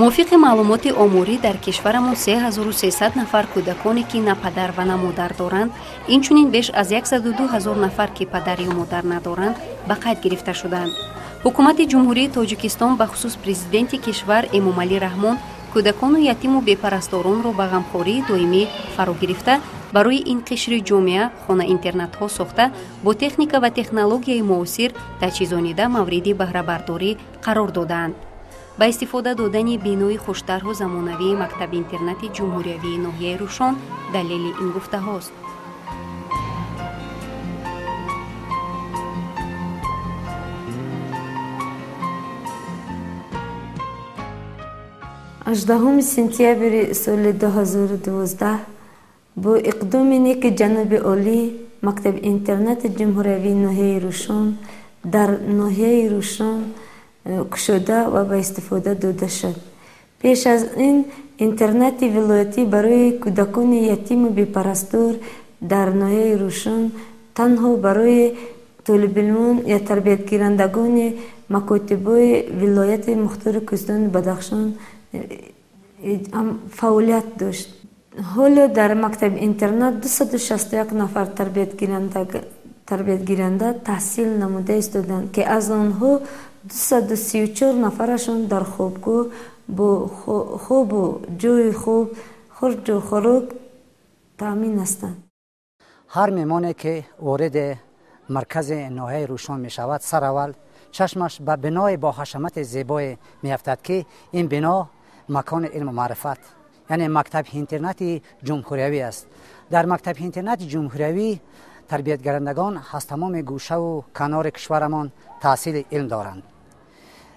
мувофиқи маълумоти омурӣ дар кишварамон 3300 нафар кӯдаконе ки на падар ва на модар доранд. Инчунин беш аз 1020 ҳазор нафар ки падарию модар надоранд ба қайд гирифта шуданд? Ҳукумати ҷумҳурии тоҷикистон бахусус президенти кишвар эмомалӣ раҳмон кӯдакону ятиму бепарасторонро ба ғамхории доимӣ фаро гирифта. Барои ин қишри ҷомеа хона интернатҳо сохта бо техника ва технологияи муосир таҷҳизонида мавриди баҳрабардорӣ қарор додаанд ба истифода додани бинои хуштарҳу замонавии мактаби интернати ҷумҳуриявии ноҳияи рӯшон далели ин гуфтаҳост. Аждаҳуми сентябри соли 2012 бо иқдоми неки ҷаноби олӣ мактаби интернати ҷумҳуриявии ноҳияи рӯшон дар ноҳияи рӯшон кушода ва ба истифода дода шуд. Пеш аз ин интернати вилоятӣ барои кӯдакони ятиму бепарастор дар ноҳияи рӯшон танҳо барои толибилмон я тарбиятгирандагони макотибҳои вилояти мухтори кӯстони бадахшон э, фаъолият дошт. Ҳоло дар мактаби интернат 261 нафар тарбиятгиранда таҳсил намуда истоданд ки аз онҳо صد و سی و چور نفرشون در خوبگو با خوب و جوی خوب خرج و خروک تامین هستند هر میمونه که وارد مرکز ناحیه روشان می شود سر اول چشمش به بنای با حشمت زیبای می افتد که این بنا مکان علم و معرفت یعنی مکتب اینترنت جمهوریوی است. در مکتب اینترنت جمهوریوی тарбиятгарандагон аз тамоми гӯшаву канори кишварамон таҳсили илм доранд.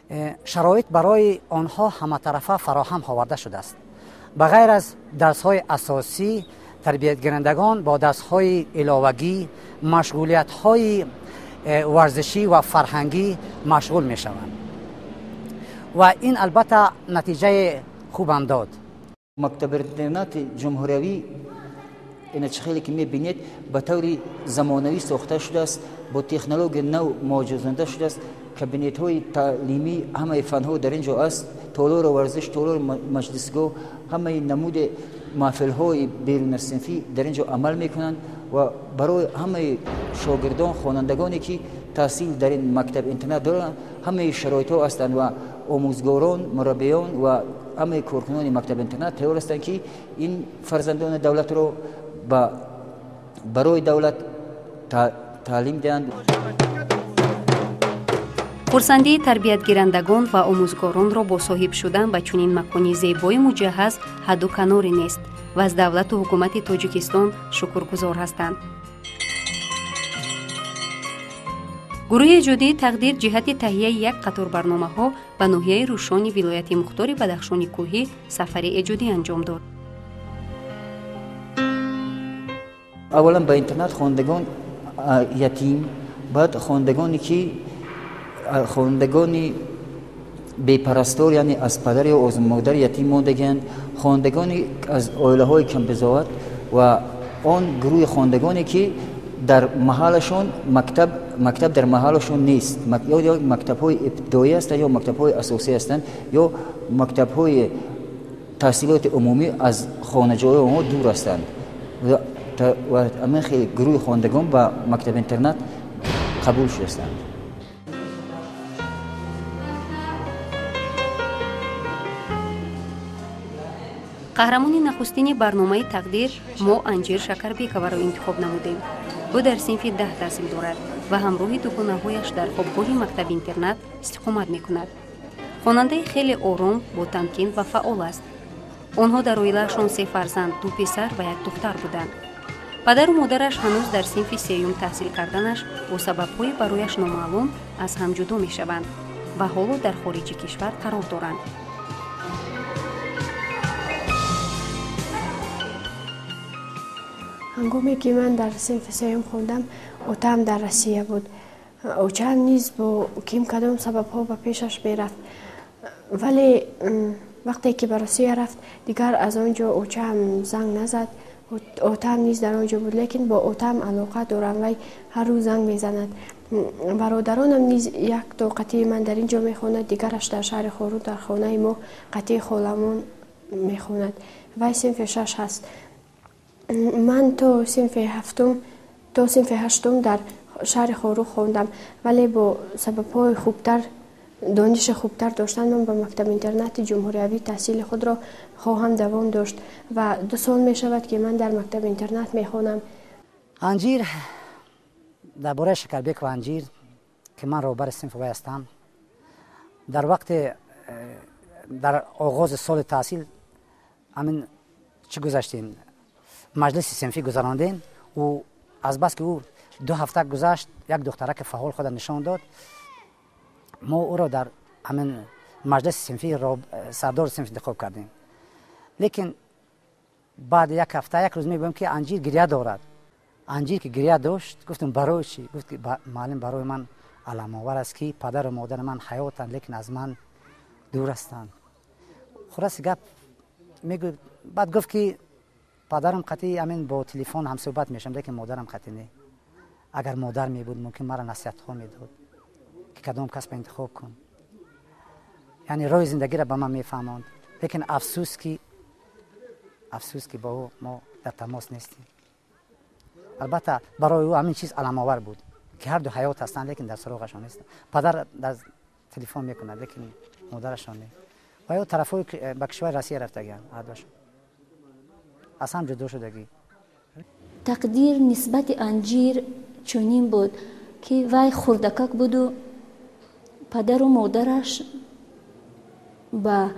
Э, шароит барои онҳо ҳаматарафа фароҳам оварда шудааст. Ба ғайр аз дарсҳои асосӣ тарбиятгирандагон бо дарсҳои иловагӣ машғулиятҳои э, варзишӣ ва фарҳангӣ машғул мешаванд. Ва ин албатта натиҷаи хубам дод انرژی که میبینید به طور زمانوی ساخته شده است با تکنولوژی نو موجزنده شده است کابینت های تعلیمی همه فنها در اینجا است. تالار ورزش تالار مجلسگاه همه نمود محفل های بیرون سنفی در اینجا عمل میکنند و برای همه شاگردان خوانندگانی که تحصیل در این مکتب اینترنت دارند همه شرایط ها هستند و آموزگاران مربیان و همه کارکنان مکتب اینترنت تیار هستند که این فرزندان دولت رو давлатро барои давлат таълим диҳанд. Хурсандии тарбиятгирандагон ва омӯзгоронро бо соҳиб шудан ба чунин макони зебои муҷаҳҳаз ҳадду каноре нест ва аз давлату ҳукумати тоҷикистон шукргузор ҳастанд. Гурӯҳи эҷодӣ тақдир ҷиҳати таҳияи як қатор барномаҳо ба ноҳияи рӯшони вилояти мухтори бадахшони кӯҳӣ сафари эҷодӣ анҷом дод اولا با اینترنت خواندگان یتیم بعد خواندگانی که خواندگانی بپرستار یعنی از پدر یا از مادر یتیم ماندگان خواندگانی از اوله های کم بزاوت و آن گروه خواندگانی که در محلشون مکتب مکتب در محلشون نیست. یا مکتب های ابتدایی هستند یا مکتب های اساسی هستند یا مکتب های تحصیلات عمومی از خانجای های آنها دور هستند. Ва амин хеле гурӯҳи хондагон ба мактаби интернат қабул шудаастанд қаҳрамони нахустини барномаи тақдир мо анҷир шакарбековаро интихоб намудем. Ӯ дар синфи даҳ таҳсил дорад ва ҳамроҳи дугонаҳояш дар хобгоҳи мактаби интернат истиқомат мекунад. Хонандаи хеле ором бо тамкин ва фаъол аст. Онҳо дар оилаашон се фарзанд ду писар ва як духтар буданд падару модараш ҳанӯз дар синфи сеюм таҳсил карданаш бо сабабҳои барояш номаълум аз ҳам ҷудо мешаванд. Ва ҳоло дар хориҷи кишвар қарор доранд. Ҳангоме ки ман дар синфи сеюм хондам отаам дар россия буд. Очаам низ бо ким кадом сабабҳо ба пешаш мерафт. Вале вақте ки ба россия рафт дигар аз он ҷо очаам занг назад отаам низ дар он ҷо буд лекин бо отаам алоқа дорам вай ҳар рӯз занг мезанад. Бародаронам низ як то қатии ман дар ин ҷо мехонад дигараш дар шаҳри хору дар хонаи мо қатии холамон мехонад. Вай синфи шаш ҳаст. Ман то синфи ҳафтум то синфи ҳаштум дар шаҳри хору хондам вале бо сабабҳои хубтар دانش خوبتر داشتن من به مکتب اینترنت جمهوریوی تحصیل خود را خواهم دوام داشت و دو سال می شود که من در مکتب اینترنت می خوانم. انجیر درباره شکربیک و انجیر که من روبر سنف وی هستم در وقت در آغاز سال تحصیل همین چی گذاشتین مجلس سنفی گذراندین و از بس که او دو هفته گذشت یک دختره که فحول خود نشان داد ما او را در همین مجلس سنفی را سردار سنف انتخاب کردیم. لیکن بعد یک هفته یک روز می‌بینم که انجیر گریه دارد. انجیر که گریه داشت گفتم برای چی؟ گفت که معلم برای من علم آور است که پدر و مادر من حیاتند لیکن از من دور هستند خلاص گپ میگو بعد گفت که پدرم قطعی همین با تلفن هم صحبت میشم لیکن مادرم قطعی نه. اگر مادر می بود ممکن مرا نصیحت ها می‌داد. کدام کس به انتخاب کن. یعنی روی زندگی را به من میفهماند لیکن افسوس که افسوس که با او ما در تماس نیستیم. البته برای او همین چیز علم آور بود که هر دو حیات هستند لیکن در سراغشان نیست. پدر در تلفن می‌کند لیکن مادرشان نیست. و یا طرفای به کشور روسیه رفتگی هر دوشون از هم جدا شدگی. تقدیر نسبت انجیر چونین بود که وای خردکک بود و падару модараш ба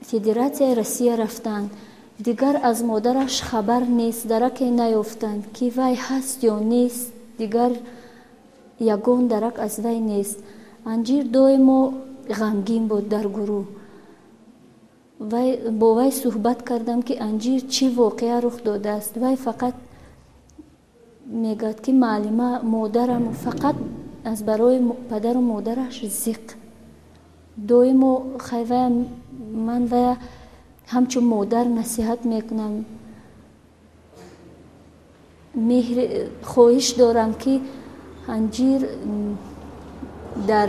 федератсияи россия рафтанд. Дигар аз модараш хабар нест дараке наёфтанд ки вай ҳаст ё нест дигар ягон дарак аз вай нест. Анҷир доимо ғамгин буд дар гурӯҳ бо вай суҳбат кардам ки анҷир чӣ воқеа рух додааст. Вай фақат мегӯяд ки маълима модарам фақат аз барои падару модараш зиқ. Доимо хайвая ман вая ҳамчун модар насиҳат мекунам. Хоҳиш дорам ки анҷир дар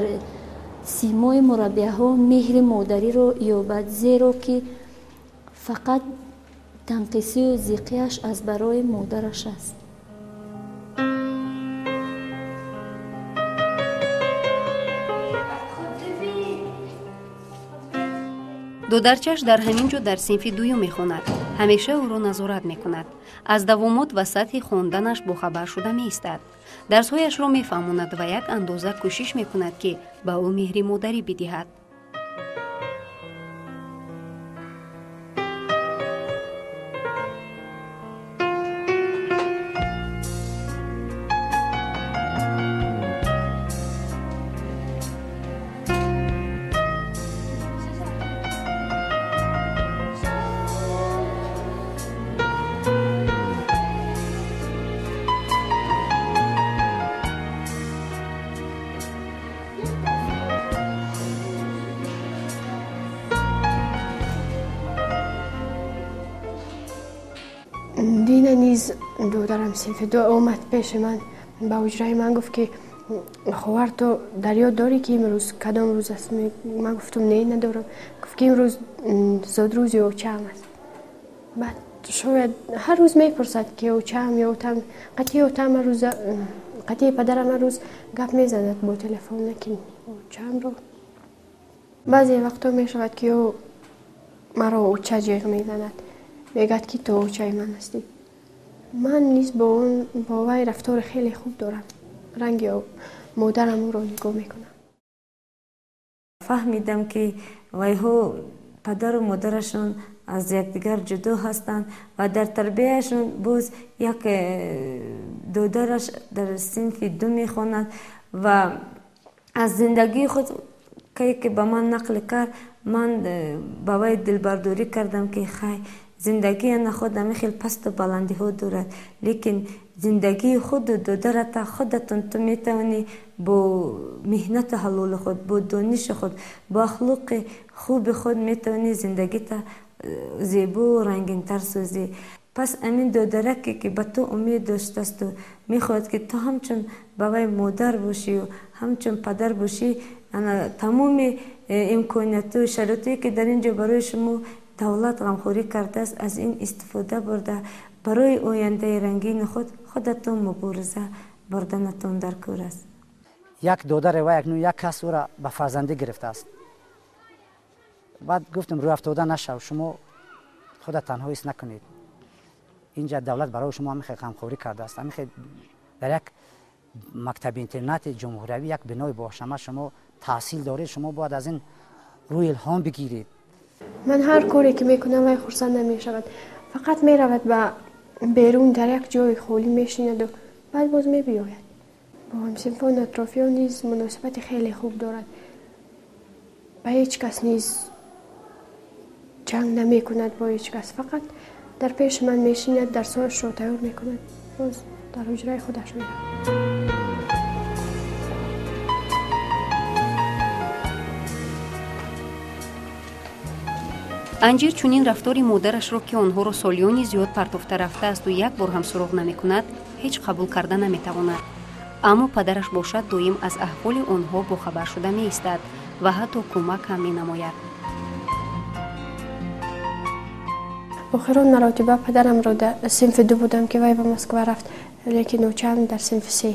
симои мураббияҳо меҳри модариро ёбад зеро ки фақат танқисию зиқияш аз барои модараш аст додарчаш дар ҳамин ҷо дар синфи дуюм мехонад. Ҳамеша ӯро назорат мекунад. Аз давомот ва сатҳи хонданаш бохабар шуда меистад. Дарсҳояшро мефаҳмонад ва як андоза кӯшиш мекунад ки ба ӯ меҳри модарӣ бидиҳад دارم سیف. دو اومد پیش من. با اجرای من گفت که خب خوار تو دریا داری که امروز؟ کدام روز است؟ من گفتم نه ندارم. گفت که امروز زود روز او چه است. بعد شاید هر روز می‌پرسد که او چه هم یا اوتم. قطعی اوتم روز قطعی پدرم روز گپ می‌زند با تلفن نکن او چه رو. بعضی وقتا می‌شود که او مرا اوچه جیغ می‌زند. میگد که تو اوچه من هستی. من نیز با اون با رفتار خیلی خوب دارم. رنگ مادرم او نگاه می‌کنم. فهمیدم که وای هو پدر و مادرشون از یکدیگر جدا هستند و در تربیتشون باز یک دودرش در سنف دو می‌خواند و از زندگی خود که به من نقل کرد من به وای دلبرداری کردم که خی زندگی خود میخیل پست و بلندی ها دارد لیکن زندگی خود و دارد خودتون تو می‌توانی با مهنت حلول خود با دانش خود با اخلاق خوب خود می‌تونی زندگی تا زیبا و رنگین تر سازی پس امین دادرکی که به تو امید داشت است و می‌خواد که تو همچون بابای مادر باشی و همچون پدر باشی تمام امکانات و شرایطی که در اینجا برای شما دولت غمخوری کرده است از این استفاده برده برای آینده رنگین خود خودتون مبارزه بردنتون در کور است یک دادر و یک نو یک کس را به فرزنده گرفته است بعد گفتم رو افتاده نشو شما خود تنها ایست نکنید اینجا دولت برای شما همیشه غمخوری کرده است همیشه در یک مکتب اینترنت جمهوری یک بنای باشمه شما تحصیل دارید شما باید از این روی الهام بگیرید من هر کاری که می‌کنم وای خورسند نمی‌شود. فقط می‌رود به بیرون در یک جای خالی میشیند و بعد باز میبیاید. با همسنفان اطرافیان نیز مناسبت خیلی خوب دارد. به هیچ کس نیز جنگ نمی کند با هیچ کس. فقط در پیش من میشیند درسهایش را تیار می‌کند. باز در حجره خودش می‌رود. Анҷир чунин рафтори модарашро ки онҳоро солиёни зиёд партофта рафтаасту як бор ҳам суроғ намекунад ҳеҷ қабул карда наметавонад. Аммо падараш бошад доим аз аҳволи онҳо бохабар шуда меистад ва ҳатто кӯмак ҳам менамояд. Охирон маротиба падарамро дар синфи ду будам ки вай ба москва рафт. Лекин очам дар синфи се.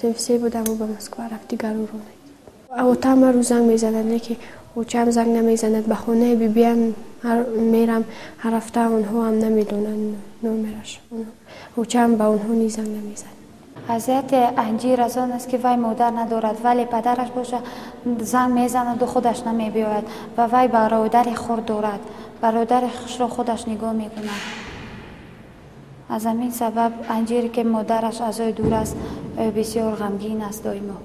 Синфи се будам ӯ ба москва рафт. Дигар ӯро отамарӯ занг мезанад лекин او هم زنگ نمی‌زند به خونه بیبی هم هر میرم هر هفته اونها هم نمی‌دونن نمرش. او هم به اونها نیز زنگ نمیزن انجیر از آن است که وای مادر ندارد ولی پدرش باشه زن می‌زند و خودش نمیبیاید و وای برادر خود دارد. برادرش رو خودش نگاه می‌کند از این سبب انجیر که مادرش از او دور است بسیار غمگین است دایما.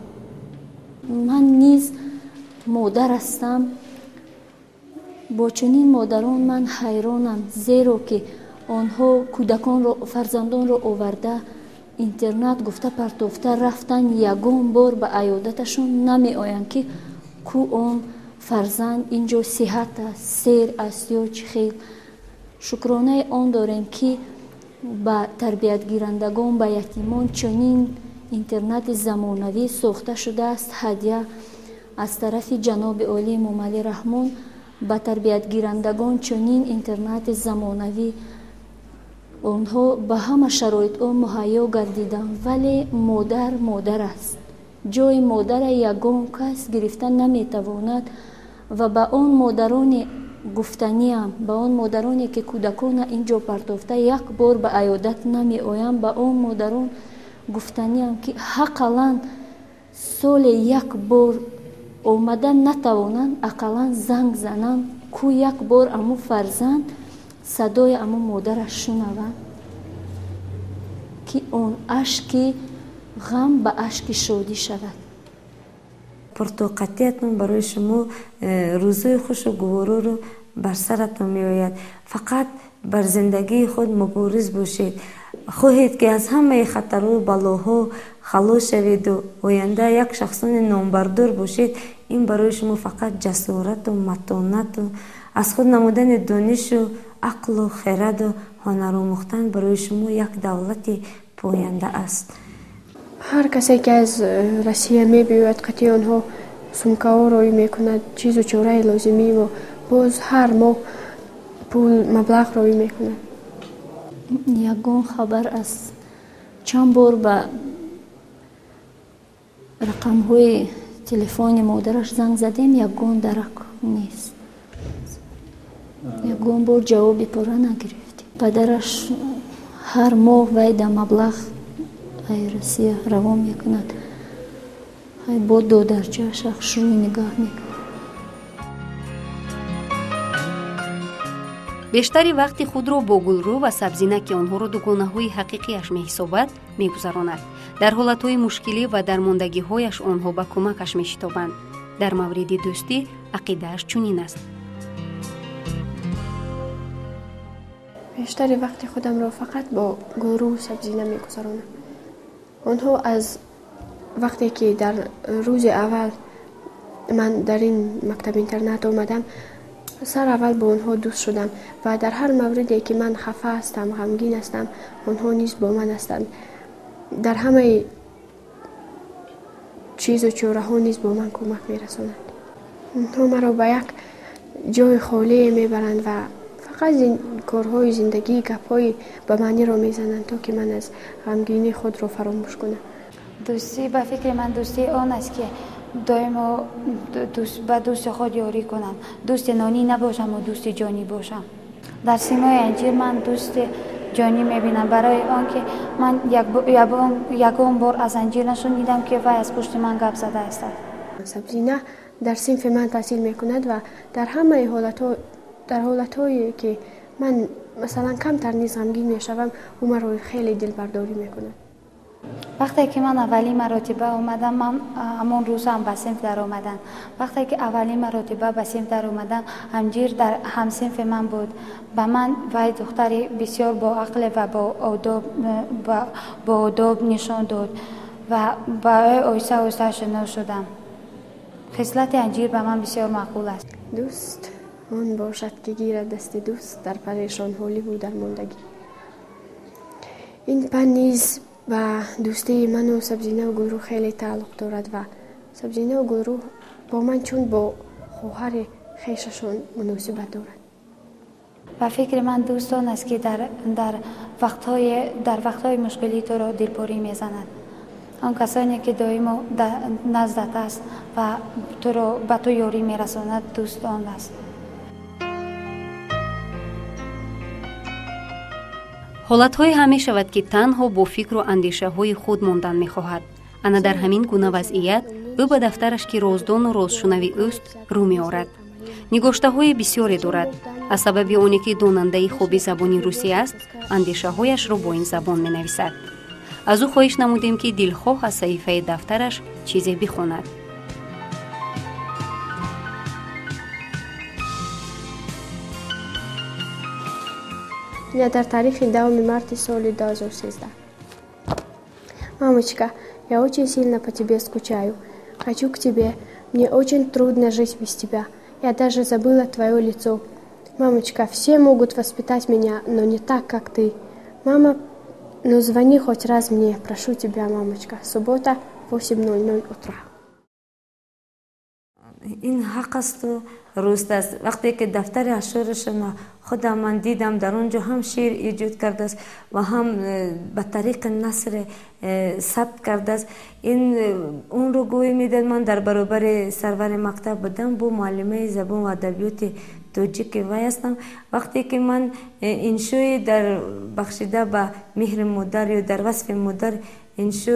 من نیز модар ҳастам. Бо чунин модарон ман ҳайронам зеро ки онҳо кӯдаконро фарзандонро оварда интернат гуфта партофта рафтан ягон бор ба аёдаташон намеоянд ки кӯ он фарзанд ин ҷо сиҳат аст сер аст ё чӣ хел. Шукронаи он дорем ки ба тарбиятгирандагон ба ятимон чунин интернати замонавӣ сохта шудааст. Ҳадя аз тарафи ҷаноби олии муъмали раҳмон ба тарбиятгирандагон чунин интернати замонавӣ. Онҳо ба ҳама шароитҳо муҳайё гардиданд вале модар модар аст. Ҷои модара ягон кас гирифта наметавонад ва ба он модарони гуфтаниам ба он модароне ки кӯдакона ин ҷо партофта як бор ба аёдат намеоям ба он модарон гуфтаниам ки ҳақалан соле як бор омадан натавонанд ақаллан занг зананд кӯ як бор аму фарзанд садои аму модараш шунаванд. Ки он ашки ғам ба ашки шодӣ шавад. Пуртоқатиятон барои шумо э, рӯзои хушу гувороро бар саратон меояд. Фақат бар зиндагии худ мубориз бошед хоҳед ки аз ҳамаи хатару балоҳо халос шаведу. Оянда як шахсони номбардор бошед. Ин барои шумо фақат ҷасорату матонату аз худ намудани донишу ақлу хераду ҳонаромӯхтан барои шумо як давлати поянда аст. Ҳар касе ки аз э, россия мебиёяд қатъи онҳо сумкаҳо роӣ мекунад чизу чораи лозимӣ ва боз ҳар моҳ пул маблағ роӣ мекунад ягон хабар аз чанд бор ба рақамҳои телефони модараш занг задем ягон дарак нест. Ягон бор ҷавоби пурра нагирифтем. Падараш ҳар моҳ вай да маблағ ай россия равон мекунад. Ай бо додарчааш шурӯи нигаҳ мекунад бештари вақти худро бо гулрӯ ва сабзина ки онҳоро дугонаҳои ҳақиқияш меҳисобад мегузаронад. Дар ҳолатҳои мушкилӣ ва дармондагиҳояш онҳо ба кӯмакаш мешитобанд. Дар мавриди дӯстӣ ақидааш чунин аст. Бештари вақти худамро фақат бо гулрӯ сабзина мегузаронам. Онҳо аз вақте ки дар рӯзи аввал ман дар ин мактаби интернат омадам سر اول با اونها دوست شدم و در هر موردی که من خفه هستم غمگین هستم آنها نیز با من هستند. در همه چیز و چوره ها نیز با من کمک می رسانند آنها مرا به یک جای خالی می برند و فقط زن... کارهای زندگی گپهای به معنی را می‌زنند تا که من از غمگینی خود را فراموش کنم. دوستی به فکر من دوستی آن است که доимо ба дӯсти худ ёрӣ кунам дӯсти нонӣ набошаму дӯсти ҷонӣ бошам дар симои анҷир ман дӯсти ҷонӣ мебинам барои он ки ман ягон бор аз анҷир нашунидам ки вай аз пушти ман гап задаастад сабзина дар синфи ман таҳсил мекунад ва дар ҳамаи дар ҳолатҳое ки ман масалан камтар низ ғамгин мешавам ӯ маро хеле дилбардорӣ мекунад Вақте ки ман аввалин маротиба омадам ман ҳамон рӯзам ба синф даромадам вақте ки аввалин маротиба ба синф даромадам ҳамҷир дар ҳамсинфи ман буд. Ба ман вай духтари бисёр боақле ва боодоб нишон дод ва ба ӯ оҳиста оҳиста шино шудам. Хислати анҷир ба ман бисёр маъқул аст. Дӯст он бошад ки гирад дасти дӯст дар парешонҳоливу дармондагӣ ин пан низ ба дӯстии ману сабзинаву гулрӯҳ хеле тааллуқ дорад ва сабзинаву гулрӯҳ бо ман чун бо хоҳари хешашон муносибат дорад. Ба фикри ман дӯст он аст ки дар вақтҳои мушкилӣ туро дилборӣ мезанад. Он касоне ки доимо наздат аст ва туро ба ту ёрӣ мерасонад дӯст он аст ҳолатҳое ҳам мешавад ки танҳо бо фикру андешаҳои худ мондан мехоҳад. Ана дар ҳамин гуна вазъият ӯ ба дафтараш ки роздону ростшунави ӯст рӯ меорад. Нигоштаҳои бисёре дорад. Аз сабаби оне ки донандаи хоби забони русӣ аст андешаҳояшро бо ин забон менависад. Аз ӯ хоҳиш намудем ки дилхоҳ аз саҳифаи дафтараш чизе бихонад Я дар тарихи 2 марта соли 2013. Мамочка, я очень сильно по тебе скучаю. Хочу к тебе. Мне очень трудно жить без тебя. Я даже забыла твое лицо. Мамочка, все могут воспитать меня, но не так, как ты. Мама, ну звони хоть раз мне, прошу тебя, мамочка. Суббота, 8.00 утра. ин ҳақ асту руст аст. Вақте ки дафтари ашъорашона худам ман дидам дар он ҷо ҳам шеър эҷод кардааст ва ҳам э, ба тариқи насре э, сабт кардааст. Ин э, онро гӯё медад ман дар баробари сарвари мактаб будам бу муаллимаи забон ва адабиёти тоҷики вай ҳастам. Вақте ки ман иншои дар бахшида ба меҳри модар ё дар васфи модар иншо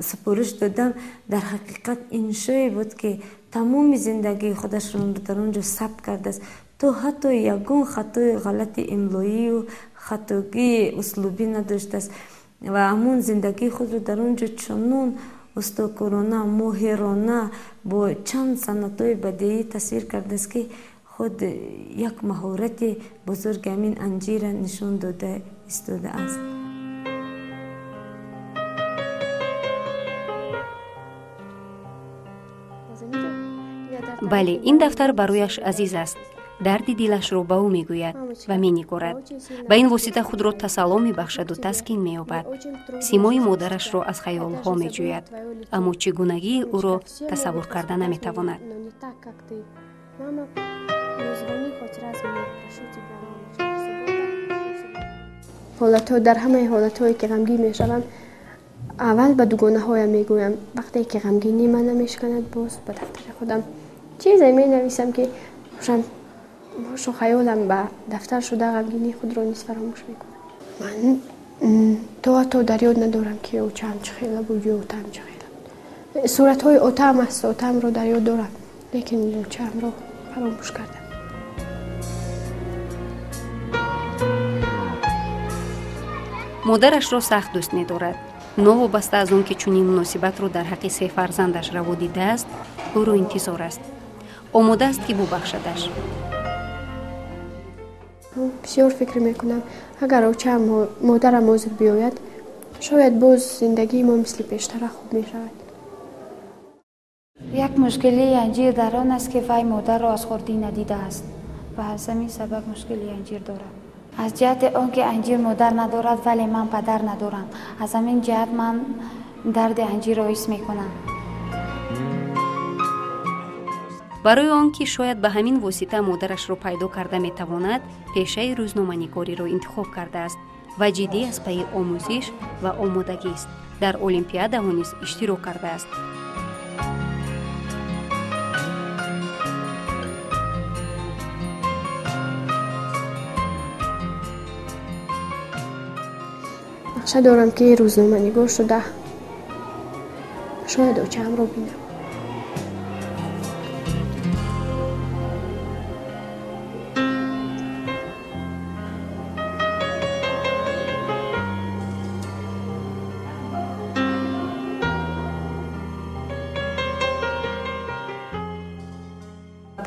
супориш додам дар ҳақиқат иншое буд ки тамоми зиндагии худашро дар он ҷо сабт кардааст то ҳатто ягон хатои ғалати имлоию хатогии услубӣ надоштааст ва ҳамон зиндагии худро дар он ҷо чунон устокорона моҳирона бо чанд санъатҳои бадеӣ тасвир кардааст ки худ як маҳорати бузурги ҳамин анҷира нишон дода истодааст бале ин дафтар барояш азиз аст. Дарди дилашро ба ӯ мегӯяд ва менигорад ба ин восита худро тасалло мебахшаду таскин меёбад. Симои модарашро аз хаёлҳо меҷӯяд. Аммо чӣ гунагии ӯро тасаввур карда наметавонад? Ҳолатҳо дар ҳамаи ҳолатҳое ки ғамгин мешавам аввал ба дугонаҳоям мегӯям. Вақте ки ғамгинӣ ман намешканад боз ба дафтари худам чизе менависам ки шо хаёлам ба дафтар шуда ғамгинии худро низ фаромӯш мекунам. Ман то ҳатто дар ёд надорам ки очаам чӣ хела буд ё отаам чӣ хела буд. Суратҳои отаам аст отаамро дар ёд дорам лекин очаамро фаромӯш кардам. Модарашро сахт дӯст медорад. Новобаста аз он ки чунин муносибатро дар ҳаққи се фарзандаш раво дидааст ӯро интизор аст омода аст ки бубахшадаш бисёр фикр мекунам агар очаам модарам ҳозир биёяд шояд боз зиндагии мо мисли пештара хуб мешавад як мушкилии анҷир дар он аст ки вай модарро аз хурдӣ надидааст ва аз ҳамин сабаб мушкили анҷир дорад аз ҷиҳати он ки анҷир модар надорад вале ман падар надорам аз ҳамин ҷиҳат ман дарди анҷирро ҳис мекунам барои он ки шояд ба ҳамин восита модарашро пайдо карда метавонад пешаи рӯзноманигориро интихоб кардааст ва ҷиддӣ аз пайи омӯзиш ва омодагист дар олимпиадаҳо низ иштирок кардааст. Нақша дорам ки рӯзноманигор шуда. Шояд очаамро бинам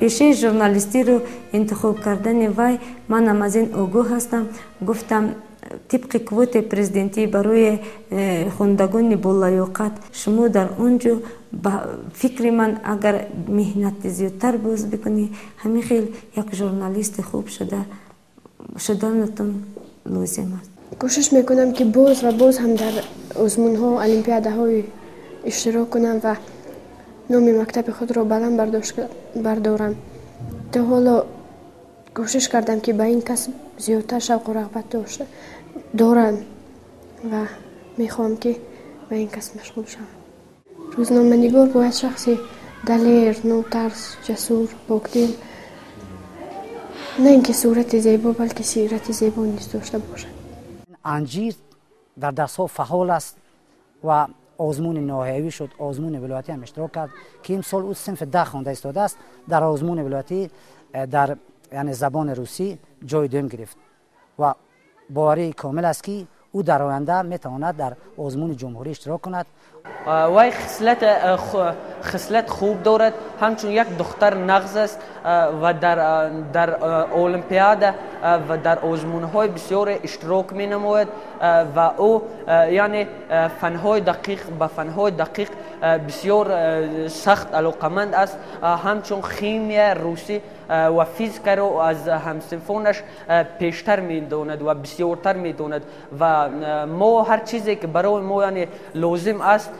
пешаи журналистиро интихоб кардани вай манам аз ин огоҳ ҳастам гуфтам тибқи квоти президентӣ барои э, хондагони болаёқат шумо дар он ҷо ба фикри ман агар меҳнати зиёдтар боз бикунӣ ҳамин хел як журналисти хуб шуда шуданатон лозим аст кӯшиш мекунам ки боз ва боз ҳам дар озмунҳо олимпиадаҳо иштирок кунам ва نام مکتب خود را بلند بردارم تا حالا کوشش کردم که به این کسب زیادتر شوق و رغبت دارم و می‌خوام که به این کسب مشغول شوم روزنامه نگار باید شخصی دلیر نوترس جسور باکدل نه اینکه صورت زیبا بلکه سیرت زیبا نیز داشته باشد انجیر در دستها فعال است و آزمون نهایی شد آزمون ولایتی هم اشتراک کرد که امسال سال او صنف ده خوانده استاده است. در آزمون ولایتی در یعنی زبان روسی جای دوم گرفت و باوری کامل است که او در آینده می‌تواند در آزمون جمهوری اشتراک کند. وای خصلت خصلت خوب دارد. همچون یک دختر نغز است و در در المپیاد و در آزمون های بسیار اشتراک می نماید و او یعنی فنهای دقیق به فنهای دقیق بسیار سخت علاقمند است. همچون خیمیا روسی و فیزیک رو از همسفونش پیشتر می دوند و بسیارتر می‌داند. و ما هر چیزی که برای ما یعنی لازم است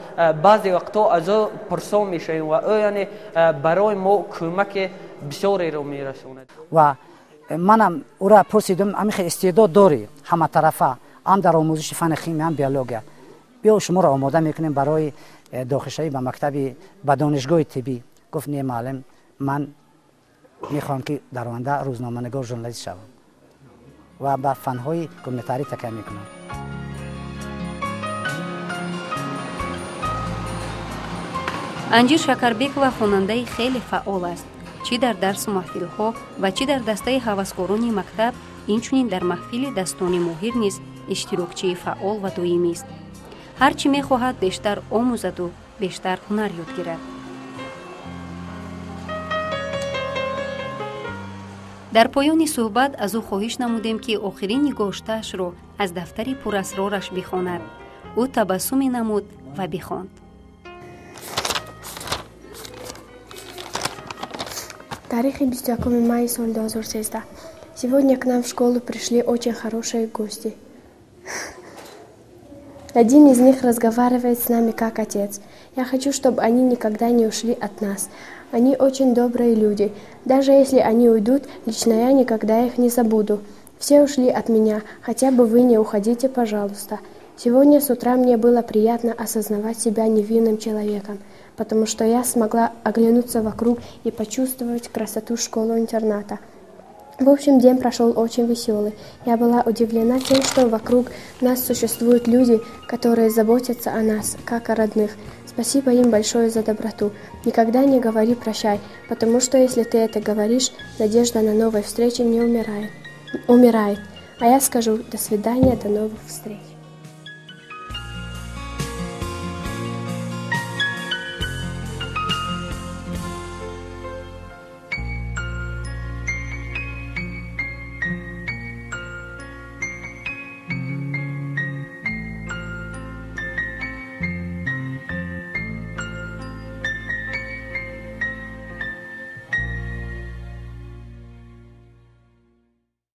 بعضی وقتا از او پرسو می‌شویم و او یعنی برای ما کمک بسیاری رو میرسوند. و منم او را پرسیدم امی استعداد داری؟ همه طرفه. هم در آموزش فن خیمی هم بیولوژی بیا شما را آماده می‌کنیم برای داخشایی به مکتب به دانشگاه طبی. گفت نیه معلم من می‌خوام که در آینده روزنامه‌نگار ژورنالیست شوم. و به فنهای گمتاری تکیه می‌کنم. Анҷир шакарбекова хонандаи хеле фаъол аст. Чӣ дар дарсу маҳфилҳо ва чӣ дар дастаи ҳаваскорони мактаб инчунин дар маҳфили дастони моҳир низ иштирокчии фаъол ва доимист ҳар чӣ мехоҳад бештар омӯзаду бештар ҳунар ёд гирад. Дар поёни суҳбат аз ӯ хоҳиш намудем ки охирин нигоштаашро аз дафтари пурасрораш бихонад. Ӯ табассуме намуд ва бихонд Тарихи 21 мая соли 2013. Сегодня к нам в школу пришли очень хорошие гости. Один из них разговаривает с нами как отец. Я хочу, чтобы они никогда не ушли от нас. Они очень добрые люди. Даже если они уйдут, лично я никогда их не забуду. Все ушли от меня, хотя бы вы не уходите, пожалуйста. Сегодня с утра мне было приятно осознавать себя невинным человеком потому что я смогла оглянуться вокруг и почувствовать красоту школы-интерната. В общем, день прошел очень веселый. Я была удивлена тем, что вокруг нас существуют люди, которые заботятся о нас, как о родных. Спасибо им большое за доброту. Никогда не говори прощай, потому что если ты это говоришь, надежда на новые встречи не умирает. умирает. А я скажу до свидания, до новых встреч.